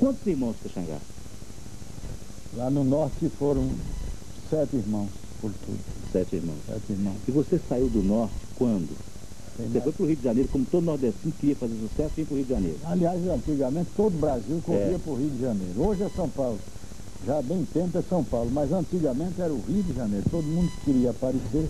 Quantos irmãos Caxangá? Lá no norte foram sete irmãos, por tudo. Sete irmãos. Sete irmãos. E você saiu do norte quando? Tem Você mais- foi para o Rio de Janeiro, como todo nordestino queria fazer sucesso, vinha para o Rio de Janeiro. Aliás, antigamente todo o Brasil corria É. para o Rio de Janeiro. Hoje é São Paulo. Já há bem tempo é São Paulo, mas antigamente era o Rio de Janeiro. Todo mundo que queria aparecer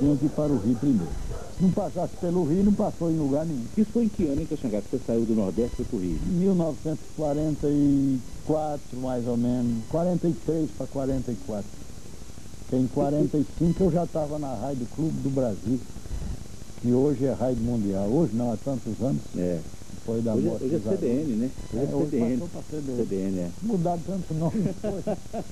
tinha que ir para o Rio primeiro. Não passasse pelo Rio, não passou em lugar nenhum. Isso foi em que ano, hein, Caxangá, que você saiu do Nordeste e foi para o Rio? Em 1944, mais ou menos, 43 para 44. Porque em 45 eu já estava na Rádio Clube do Brasil, que hoje é Rádio Mundial. Hoje não, há tantos anos, É. foi da Hoje, morte. hoje é. CBN, né? Hoje É, é, hoje para CBN. CBN, é. Mudaram tanto nome, foi.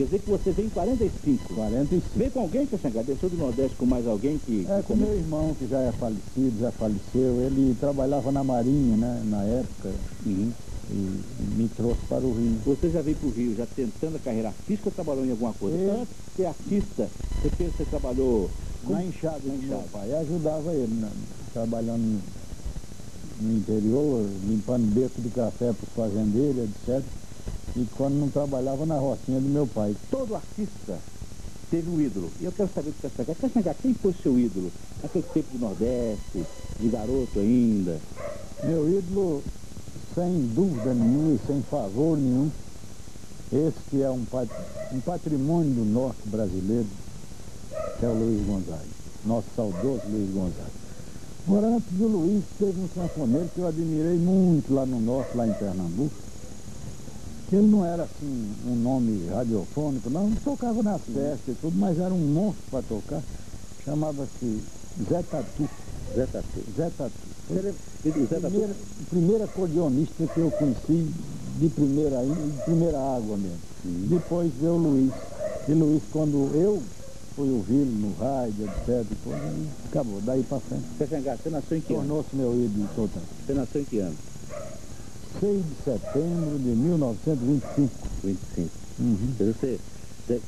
Quer dizer que você veio em 45. 45. Veio com alguém, Caxangá? Desceu do Nordeste com mais alguém que... É, com meu irmão, que já é falecido, já faleceu, ele trabalhava na Marinha, né, na época, Uhum. e, me trouxe para o Rio. Você já veio para o Rio, já tentando a carreira artística ou trabalhou em alguma coisa? Eu- Antes de ser artista, você pensa que você trabalhou... Na enxada Na do meu pai, ajudava ele, né, trabalhando no, no interior, limpando beco de café para os fazendeiros, etc. E quando não trabalhava na rocinha do meu pai. Todo artista teve um ídolo. E eu quero saber do Caxangá. Caxangá, quem foi seu ídolo? Naquele tempo do Nordeste, de garoto ainda. Meu ídolo, sem dúvida nenhuma e sem favor nenhum, esse que é um, pat- um patrimônio do norte brasileiro, que é o Luiz Gonzaga, nosso saudoso Luiz Gonzaga. Agora, antes do Luiz, teve um sanfoneiro que eu admirei muito lá no norte, lá em Pernambuco, ele não era assim um nome radiofônico, não, tocava nas festas e tudo, mas era um monstro para tocar, chamava-se Zé Tatu, Zé Tatu. Zé Tatu. Zé Tatu Primeira, acordeonista que eu conheci de primeira, de primeira água mesmo. Depois veio o Luiz. E Luiz, quando eu fui ouvi-lo no rádio, etc., depois acabou. Daí para frente, você nasceu em que ano? tornou-se meu ídolo total. Você nasceu em que ano? 6 de setembro de 1925. 25. Uhum. Você, você-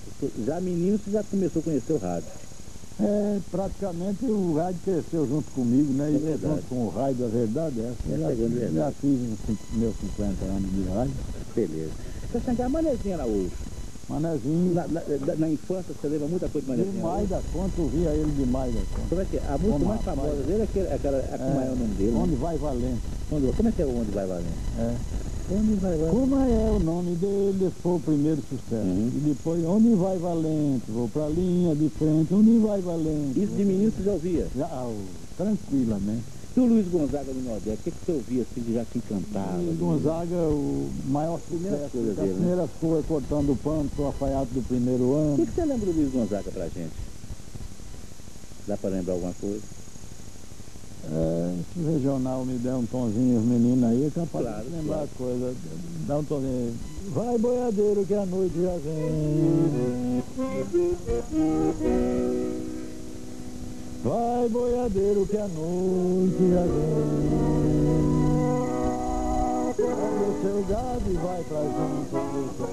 já menino, você já começou a conhecer o rádio. É, praticamente o rádio cresceu junto comigo, né? É E junto com o rádio, a verdade é essa. Essa já, é a grande verdade. já fiz meus 50 anos de rádio. Beleza. Caxangá, Manezinho Araújo. Manezinho, Na, na, na- infância, você lembra muita coisa de Manezinho demais da conta, eu via ele demais da conta. Como é que é? A música mais famosa dele é aquela, aquela a- como é o nome dele? Onde vai valente. Onde- como é que é o Onde Vai Valendo? É. Onde Vai Valendo? Como é o nome dele? Foi o primeiro sucesso. Uhum. E depois, onde vai valente? Vou pra linha de frente, onde vai valente? Isso de menino você já ouvia? Já, oh, tranquilamente. E o Luiz Gonzaga do Nordeste, o que, que você ouvia assim que já te encantava? E Gonzaga, o maior sucesso. dele, né? primeiras coisas cortando o pano, pro alfaiate do primeiro O ano. que, que você lembra do Luiz Gonzaga pra gente? Dá pra lembrar alguma coisa? É, se o regional me der um tonzinho, os meninos aí, é capaz Claro, de lembrar claro. as coisas. Dá um tonzinho. Vai boiadeiro que a noite já vem. Vai boiadeiro que a noite já vem. Pega o seu gado vai pra junto do seu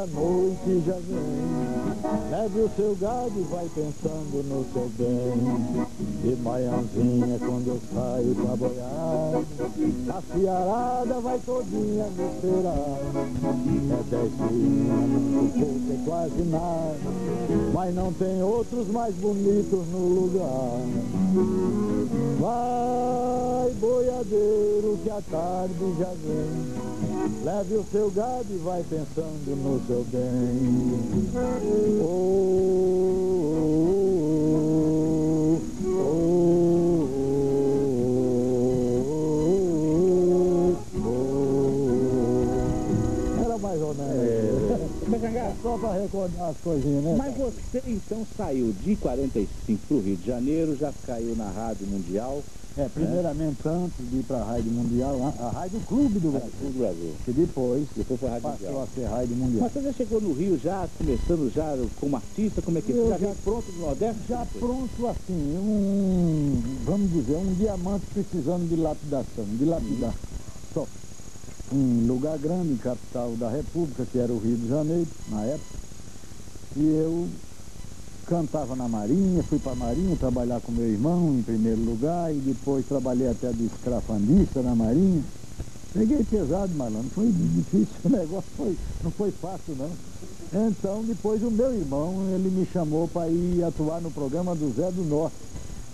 a noite já vem. Leve o seu gado e vai pensando no seu bem. De manhãzinha, quando eu saio pra boiar, a fiarada vai todinha me esperar. É dez filhos, muito pouco, é quase nada. Mas não tem outros mais bonitos no lugar. Vai, boiadeiro, que a tarde já vem. Leve o seu gado e vai pensando no seu bem. Oh, oh, oh, oh, oh. Mais ou menos. Caxangá, Só só para recordar as coisinhas, né? Mas você então saiu de 45 para o Rio de Janeiro, já caiu na Rádio Mundial. É, primeiramente antes de ir para a Rádio Mundial, a Rádio Clube do Brasil. Clube do Brasil. Que depois, depois foi a Rádio passou Mundial. a ser Rádio Mundial. Mas você já chegou no Rio já, começando já como artista, como é que Eu você já já- veio pronto do Nordeste? Já pronto assim, um, vamos dizer, um diamante precisando de lapidação, de lapidar. Só. Um lugar grande, capital da República, que era o Rio de Janeiro, na época. E eu cantava na Marinha, fui para a Marinha trabalhar com meu irmão em primeiro lugar, e depois trabalhei até de escrafandista na Marinha. Peguei pesado, malandro, foi difícil, o negócio foi, não foi fácil não. Então, depois o meu irmão, ele me chamou para ir atuar no programa do Zé do Norte,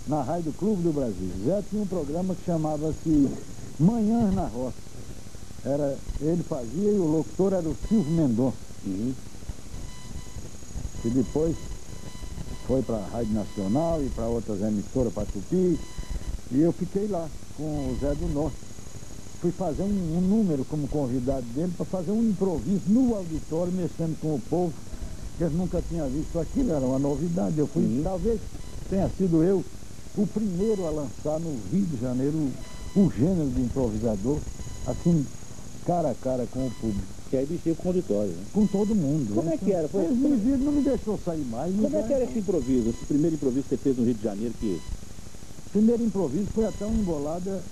na Rádio Clube do Brasil. Zé tinha um programa que chamava-se Manhãs na Roça. Era, ele fazia e o locutor era o Silvio Mendonça, Uhum. que depois foi para a Rádio Nacional e para outras emissoras, para Tupi. E eu fiquei lá com o Zé do Norte. Fui fazer um, um número como convidado dele para fazer um improviso no auditório, mexendo com o povo, que eles nunca tinham visto aquilo, era uma novidade. Eu fui, Uhum. talvez tenha sido eu o primeiro a lançar no Rio de Janeiro o, o gênero de improvisador, assim, cara a cara com o público, Que aí mexeu com o auditório, né? com todo mundo. Como né? é que era? Foi- Eles me viram, não me deixou sair mais. Como é que era esse improviso, esse primeiro improviso que você fez no Rio de Janeiro que... primeiro improviso foi até uma embolada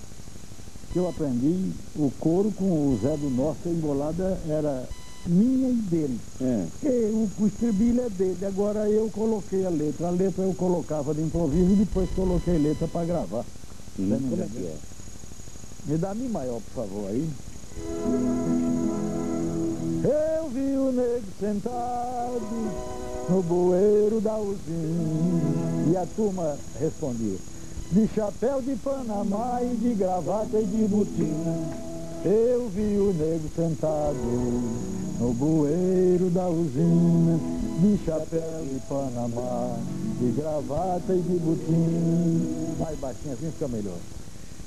que eu aprendi, o coro com o Zé do Norte, a embolada era minha e dele. É. Porque o, o estribilho é dele, agora eu coloquei a letra. A letra eu colocava de improviso e depois coloquei letra para gravar. Tá me Como é que é? Me dá Mi maior, por favor, aí. Eu vi o negro sentado no bueiro da usina e a turma respondia de chapéu de Panamá e de gravata e de botina. Eu vi o negro sentado no bueiro da usina de chapéu de Panamá, de gravata e de botina. Mais baixinho assim fica melhor.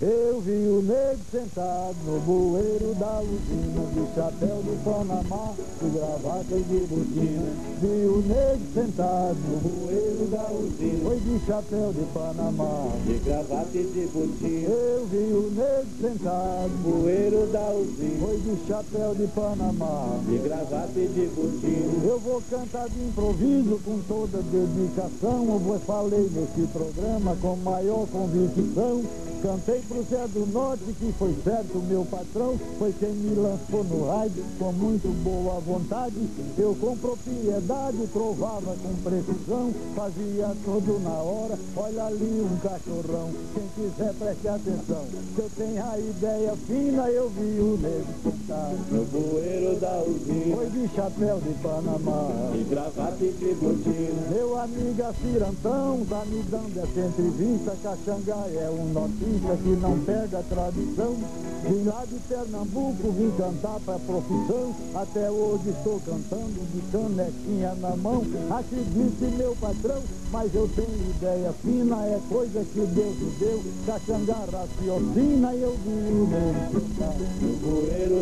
Eu vi o negro sentado no bueiro da usina, de chapéu de Panamá, de gravata e de botina. Vi o negro sentado no bueiro da usina, foi de chapéu de Panamá. De gravata e de botina, Eu vi o negro sentado, bueiro da usina. foi de chapéu de Panamá. De gravata e de botina. Eu vou cantar de improviso com toda dedicação. Eu vou falei nesse programa com maior convicção. Cantei pro Zé do Norte, que foi certo meu patrão. Foi quem me lançou no rádio com muito boa vontade. Eu com propriedade trovava com precisão. Fazia tudo na hora. Olha ali um cachorrão. Quem quiser preste atenção. Se eu tenho a ideia fina, eu vi o negro sentado. No bueiro da usina. Foi de chapéu de Panamá. De gravata e de botina. Meu amigo Cirantão tá me dando essa entrevista. Caxangá é um que não perde a tradição. Vim lá de Pernambuco, vim cantar pra profissão. Até hoje estou cantando de canequinha na mão. Acredite, meu patrão, mas eu tenho ideia fina. É coisa que Deus me deu. Caxangá raciocina e eu vi o meu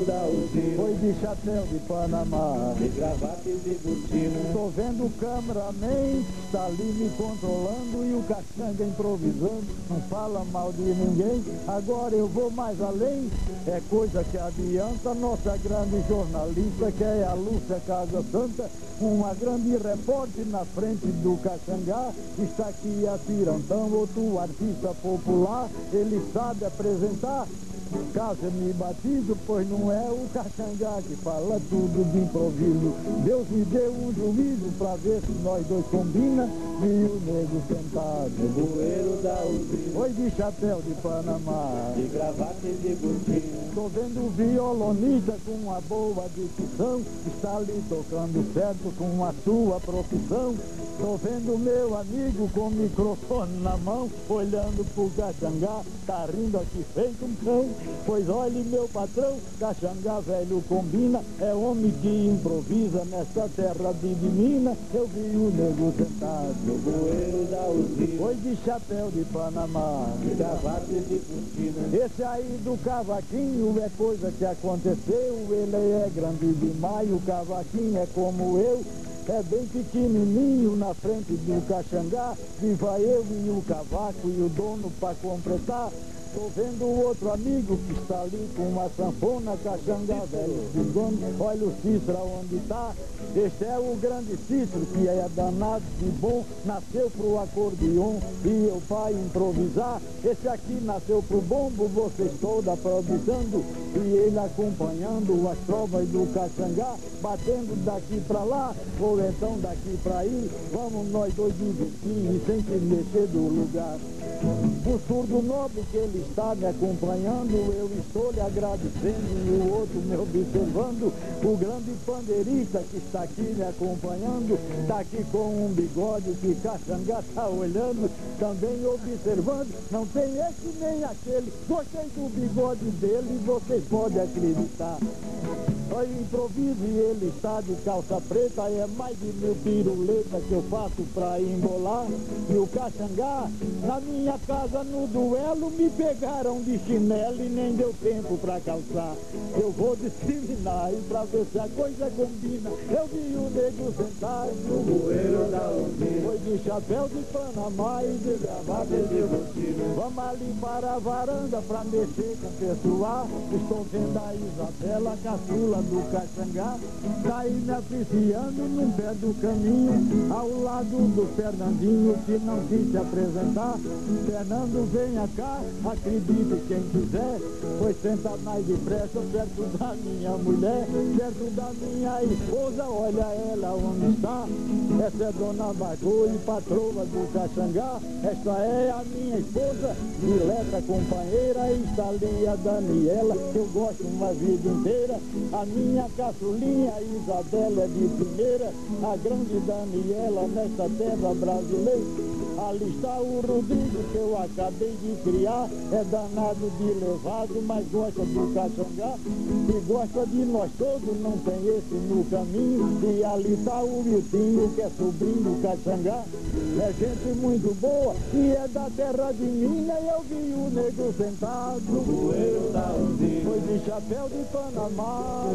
da usina. Foi de chapéu de Panamá. De gravata e de botina. Tô vendo o cameraman está ali me controlando e o caxanga improvisando. Não fala mal de ninguém, agora eu vou mais além. É coisa que adianta nossa grande jornalista, que é a Lúcia Casa Santa. Uma grande repórter na frente do Caxangá. Está aqui a Tirantão, outro artista popular. Ele sabe apresentar. Casa-me batido, pois não é o Caxangá que fala tudo de improviso. Deus me deu um juízo pra ver se nós dois combina. Vi o nego sentado, No bueiro da usina. foi de chapéu de Panamá. De gravata e de botina. Tô vendo o violonista com uma boa dicção, está ali tocando certo com a sua profissão. Tô vendo meu amigo com o microfone na mão, olhando pro Caxangá, tá rindo aqui feito um cão. Pois olhe meu patrão, Caxangá velho combina, é homem que improvisa nessa terra de Minas. Eu vi o nego sentado, No bueiro da usina. foi de chapéu de Panamá. De gravata e de botina. Esse aí do cavaquinho é coisa que aconteceu, ele é grande demais, o cavaquinho é como eu, é bem pequenininho na frente do caxangá. Viva eu e o cavaco e o dono para completar. Tô vendo outro amigo que está ali com uma sanfona, caxanga, velho. Olha o Cícero onde tá. Este é o grande Cícero, que é danado de bom. Nasceu pro acordeon e eu pai improvisar. Esse aqui nasceu pro bombo, vocês toda improvisando. E ele acompanhando as trovas do caxangá, batendo daqui pra lá, ou então daqui pra aí. Vamos nós dois divertir e sem se mexer do lugar. O surdo nobre que ele está me acompanhando, eu estou lhe agradecendo e o outro me observando. O grande pandeirista que está aqui me acompanhando, está aqui com um bigode que Caxangá está olhando, também observando. Não tem esse nem aquele, gostei do bigode dele, vocês podem acreditar. O improviso e ele está de calça preta, é mais de mil piruletas que eu faço pra embolar. E o Caxangá, na minha casa no duelo, me pegaram de chinelo e nem deu tempo pra calçar. Eu vou discriminar e pra ver se a coisa combina, eu vi o nego sentado no bueiro da usina. Foi de chapéu de Panamá e de gravata de. Vamos ali para a varanda pra mexer com o pessoal. Estou vendo a Isabela, caçula do Caxangá, tá aí me apreciando num pé do caminho, ao lado do Fernandinho que não quis se apresentar. Fernando, venha cá, acredite quem quiser, pois senta mais depressa perto da minha mulher, perto da minha esposa, olha ela onde está. Essa é Dona Bagulho, patroa do Caxangá, esta é a minha esposa, dileta companheira, está a Daniela, que eu gosto uma vida inteira, a minha caçulinha Isabela é de primeira, a grande Daniela nesta terra brasileira. Ali está o Rodrigo que eu acabei de criar, é danado de levado, mas gosta do caxangá, e gosta de nós todos, não tem esse no caminho. E ali está o Miltinho que é sobrinho do caxangá, é gente muito boa e é da terra de Minas. Eu vi o nego sentado, foi de chapéu de Panamá,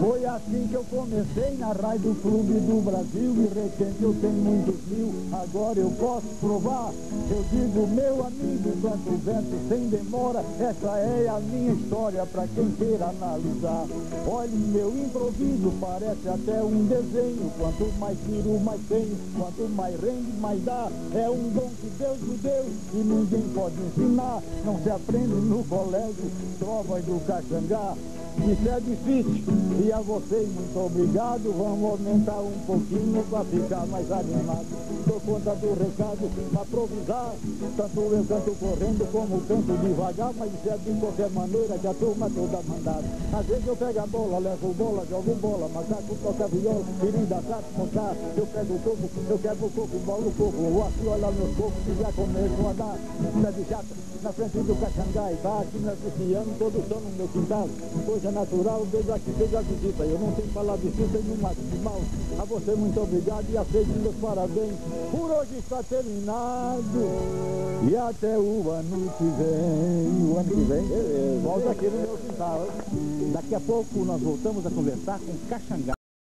foi assim que eu comecei na do clube do Brasil. E repente eu tenho muitos mil, agora eu posso provar. Eu digo, meu amigo, quanto vento sem demora, essa é a minha história pra quem queira analisar. Olhe, meu improviso parece até um desenho, quanto mais tiro, mais tenho, quanto mais rende, mais dá. É um dom que Deus me deu e ninguém pode ensinar, não se aprende no colégio, trovas do Caxangá. Isso é difícil. E a vocês, muito obrigado. Vamos aumentar um pouquinho para ficar mais animado. Dou conta do recado para improvisar. Tanto eu canto correndo como canto devagar, mas isso é de qualquer maneira que a turma toda mandada. Às vezes eu pego a bola, levo bola, jogo bola, macaco toca viola, querida sabe montar. Eu pego o coco, eu quebro o coco, bolo o coco. O assim olha meus cocos e já começam a dar. Pé de na frente do Caxangai, tá aqui me apreciando, todos estão no meu quintal. Coisa natural, desde aqui, desde a visita. Eu não tenho palavra e não mato de mal. A você muito obrigado e aceito meus parabéns. Por hoje está terminado. E até o ano que vem. O ano que vem, beleza. Volta aqui no meu quintal. Daqui a pouco nós voltamos a conversar com Caxangá.